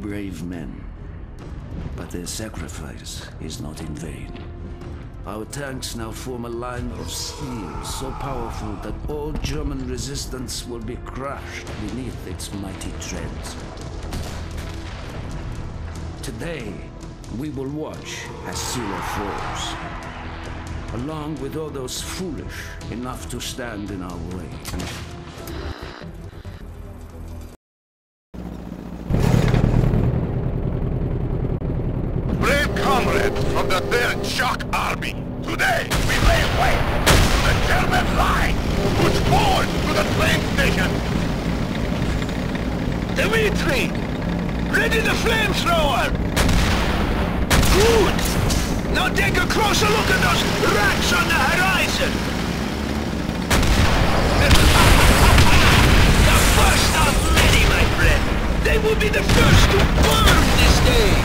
brave men. But their sacrifice is not in vain. Our tanks now form a line of steel so powerful that all German resistance will be crushed beneath its mighty treads. Today, we will watch as Seelow falls, along with all those foolish enough to stand in our way. Brave comrades from the 3rd Shock Army, today we lay waste to the German line! Push forward to the train station! Dimitri! Ready the flamethrower! Good! Now take a closer look at those rats on the horizon! the first of many, my friend! They will be the first to burn this day!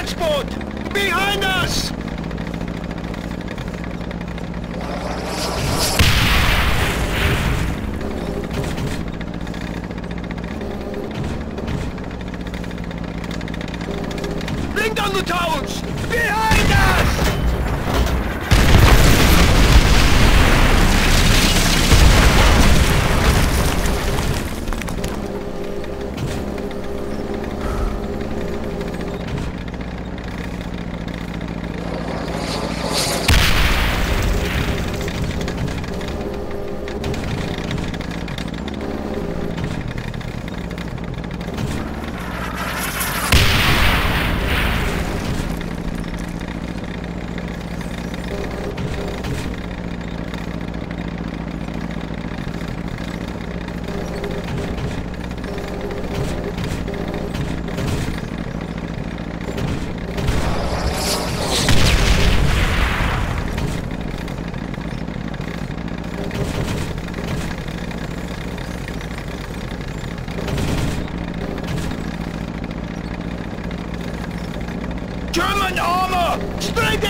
Transport! Behind us! Bring down the towers! Behind Armor! Straight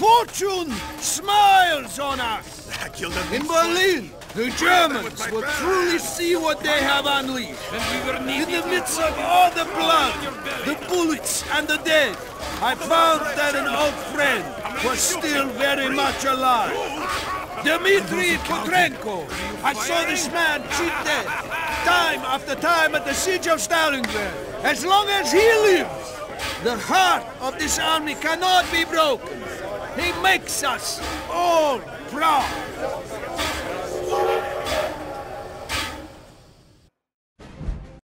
Fortune smiles on us! In Berlin, the Germans will truly see what they have unleashed. In the midst of all the blood, the bullets, and the dead, I found that an old friend was still very much alive. Dimitri Petrenko! I saw this man cheat death, time after time at the siege of Stalingrad. As long as he lives, The heart of this army cannot be broken. He makes us all proud.